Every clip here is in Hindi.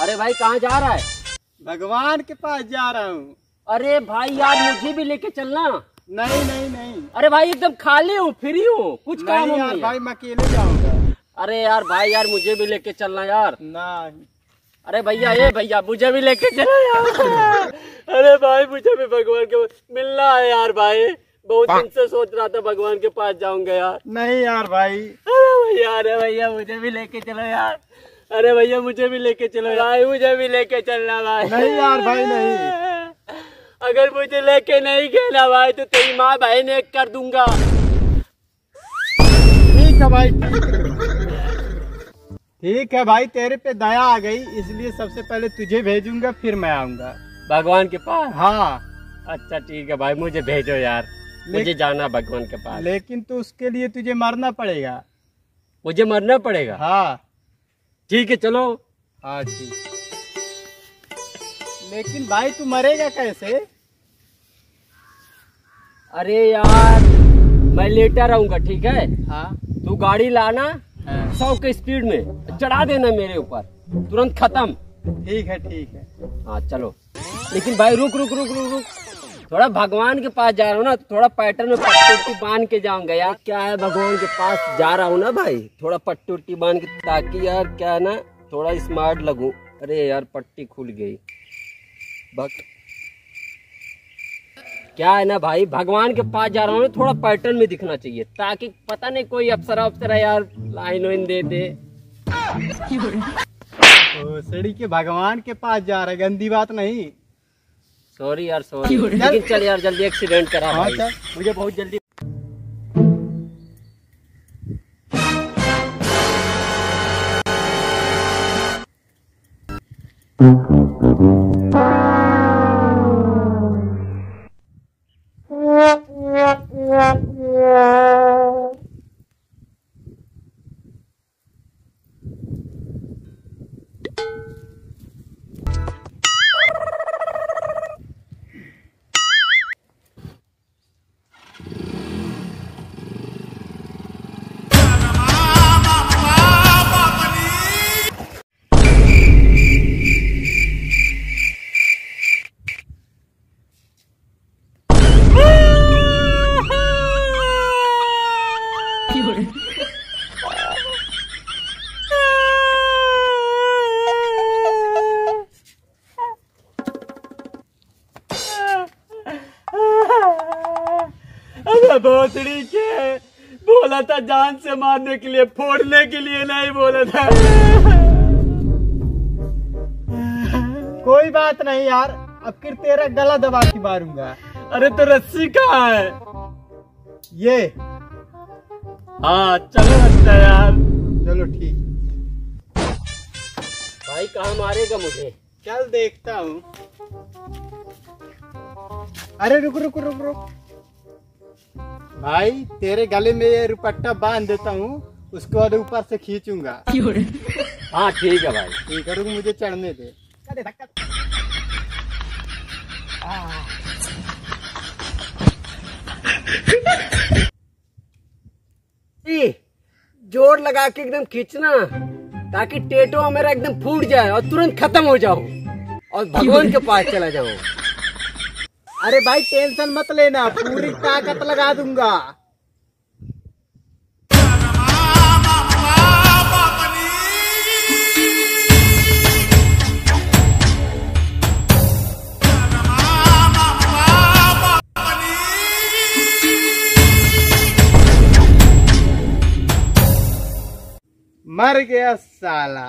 अरे भाई कहाँ जा रहा है? भगवान के पास जा रहा हूँ। अरे भाई यार मुझे भी लेके चलना। नहीं नहीं नहीं। अरे भाई एकदम खाली हूँ फ्री हूँ कुछ काम नहीं यार भाई मैं अकेले जाऊँगा। अरे यार भाई यार मुझे भी लेके चलना यार। नहीं। अरे भैया ये भैया मुझे भी लेके चलो यार। अरे भाई मुझे भी भगवान के मिलना है यार भाई। बहुत दिन से सोच रहा था भगवान के पास जाऊँगा यार। नहीं यार भाई। अरे भैया अरे भैया मुझे भी लेके चलो यार। अरे भैया मुझे भी लेके चलो भाई मुझे भी लेके चलना भाई। नहीं यार भाई, नहीं। अगर मुझे लेके नहीं ना भाई तो तेरी माँ बहन एक कर दूँगा। ठीक है भाई ठीक है भाई तेरे पे दया आ गई इसलिए सबसे पहले तुझे भेजूँगा फिर मैं आऊँगा। भगवान के पास? हाँ। अच्छा ठीक है भाई मुझे भेजो यार। मुझे जाना भगवान के पास। लेकिन तो उसके लिए तुझे मरना पड़ेगा। मुझे मरना पड़ेगा? हाँ। ठीक है चलो। हाँ ठीक। लेकिन भाई तू मरेगा कैसे? अरे यार मैं लेटा रहूँगा ठीक है? हाँ। तू गाड़ी लाना सौ के स्पीड में चढ़ा देना मेरे ऊपर। तुरंत खत्म। ठीक है ठीक है। हाँ चलो। लेकिन भाई रुक रुक रुक रुक रुक। थोड़ा भगवान के पास जा रहा हूँ ना तो थोड़ा पैटर्न में पट्टी बाँध के जाऊँगा यार। क्या है भगवान के पास जा रहा हूँ ना भाई? थोड़ा पट्टी बाँध के ताकि यार क्या है ना थोड़ा स्मार्ट लगू। अरे यार पट्टी खुल गई। बक क्या है ना भाई भगवान के पास जा रहा हूँ थोड़ा पैटर्न में दिखना चाहिए ताकि पता नहीं कोई अप्सरा अप्सरा यार लाइन वाइन दे दे। सड़ी के भगवान के पास जा रहा है गंदी बात नहीं। सॉरी यार सॉरी लेकिन चल यार जल्दी एक्सीडेंट करा हाँ, मुझे बहुत जल्दी भोसड़ी के। बोला था जान से मारने के लिए फोड़ने के लिए नहीं बोला था। कोई बात नहीं यार अब फिर तेरा गला दबा के मारूँगा। अरे तो रस्सी कहाँ है? ये। हाँ चलो अच्छा यार। चलो ठीक। भाई कहाँ मारेगा मुझे? चल देखता हूँ। अरे रुक रुक रुक रुक। भाई तेरे गले में ये रुपट्टा बाँध देता हूँ उसके बाद ऊपर से खींचूँगा। हाँ ठीक है भाई। ठीक है रुक मुझे चढ़ने दे। ई, ज़ोर लगा के एकदम खींचना ताकि टेटो मेरा एकदम फूट जाए और तुरंत खत्म हो जाओ और भगवान के पास चला जाओ। अरे भाई टेंशन मत लेना पूरी ताकत लगा दूँगा। मर गया साला।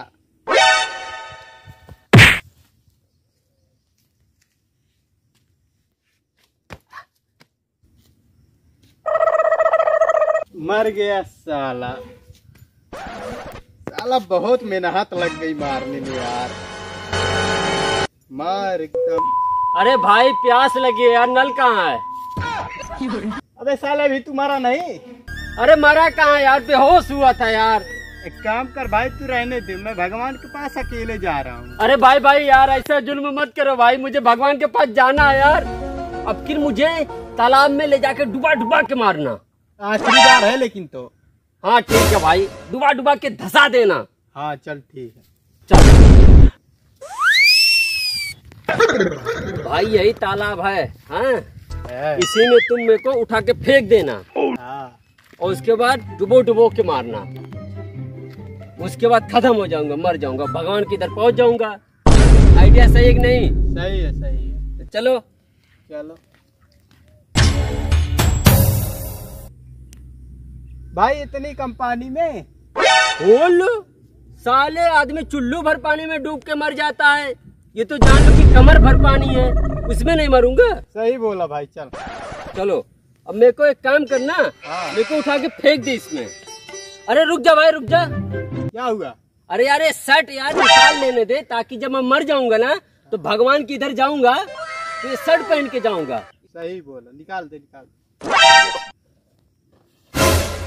मर गया साला। साला बहुत मेहनत लग गई मारने में यार। मार एकदम। अरे भाई प्यास लगी है यार नल कहाँ है? अबे साला भी तुम्हारा नहीं? अरे मरा कहाँ यार बेहोश हुआ था यार। एक काम कर भाई तू रहने दे मैं भगवान के पास अकेले जा रहा हूँ। अरे भाई भाई यार ऐसा जुल्म मत करो भाई मुझे भगवान के पास जाना है यार। अब फिर मुझे तालाब में ले जाकर डुबा डुबा के मारना। आखिरी बार है लेकिन तो। हाँ ठीक है भाई। डुबा डुबा के धसा देना। हाँ चल ठीक है। चल। भाई यही तालाब है? हाँ। इसी में तुम मेरे को उठा के फेंक देना। हाँ। और उसके बाद डुबो डुबो के मारना। उसके बाद खत्म हो जाऊँगा मर जाऊँगा भगवान की इधर पहुँच जाऊँगा। आइडिया सही है कि नहीं? सही है सही है। चलो। चलो। भाई इतनी कम पानी में? बोल। साले आदमी चुल्लू भर पानी में डूब के मर जाता है। ये तो जान लो कि कमर भर पानी है। उसमें नहीं मरूँगा। सही बोला भाई चल। चलो अब मेरे को एक काम करना। हाँ। मेरे को उठा के फेंक दे इसमें। अरे रुक जा भाई रुक जा। क्या हुआ? अरे यार शर्ट यार निकाल लेने दे ताकि जब मैं मर जाऊँगा ना तो भगवान की इधर जाऊँगा तो ये शर्ट पहन के जाऊँगा। सही बोला निकाल दे निकाल दे।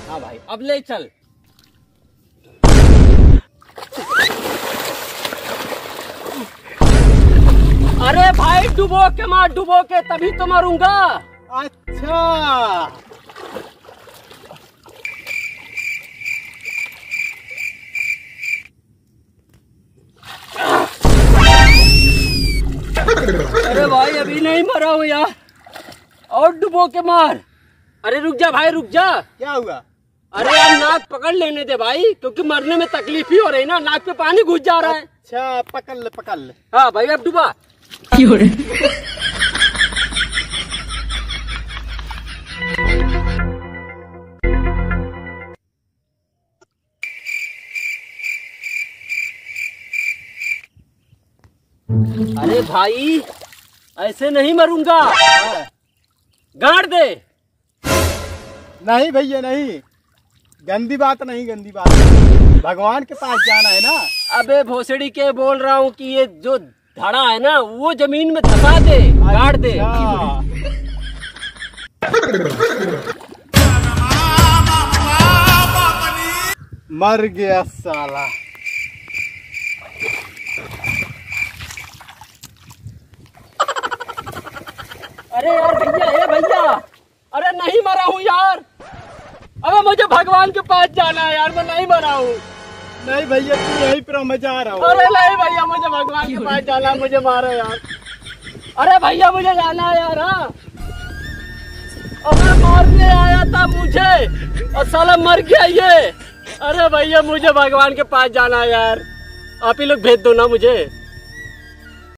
हाँ भाई अब ले चल। अरे भाई डुबो के मार डुबो के तभी तो मरूँगा। अच्छा। अरे भाई अभी नहीं मरा हूँ यार। और डुबो के मार। अरे रुक जा भाई रुक जा। क्या हुआ? अरे यार नाक पकड़ लेने दे भाई क्योंकि मरने में तकलीफ़ ही हो रही ना नाक पे पानी घुस जा रहा है। अच्छा पकड़ ले पकड़ ले हाँ भाई अब डुबा। अरे भाई ऐसे नहीं मरूँगा। गाड़ दे। नहीं भैया नहीं। गंदी बात नहीं गंदी बात भगवान के पास जाना है ना। अबे भोसड़ी के बोल रहा हूँ कि ये जो धड़ा है ना वो ज़मीन में धसा दे गाड़ दे। अच्छा। मर गया साला। अरे यार भैया हे भैया। अरे नहीं मरा हूँ यार। अबे मुझे भगवान के पास जाना है यार मैं नहीं मरा हूँ। नहीं भैया तू यहीं पर मैं जा रहा हूँ। अरे नहीं भैया मुझे भगवान के पास जाना है मुझे मारो यार। अरे भैया मुझे जाना है यार हाँ। अबे मारने आया था मुझे और साला मर गया ये। अरे भैया मुझे भगवान के पास जाना है यार। आप ही लोग भेज दो ना मुझे।